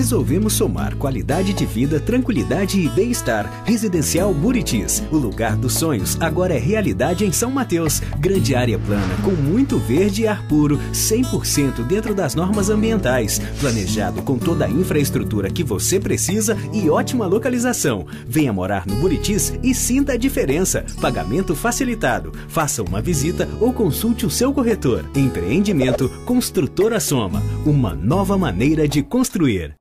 resolvemos somar qualidade de vida, tranquilidade e bem-estar. Residencial Buritis, o lugar dos sonhos, agora é realidade em São Mateus. Grande área plana, com muito verde e ar puro, 100% dentro das normas ambientais. Planejado com toda a infraestrutura que você precisa e ótima localização. Venha morar no Buritis e sinta a diferença. Pagamento facilitado. Faça uma visita ou consulte o seu corretor. Empreendimento Construtora Soma, uma nova maneira de construir.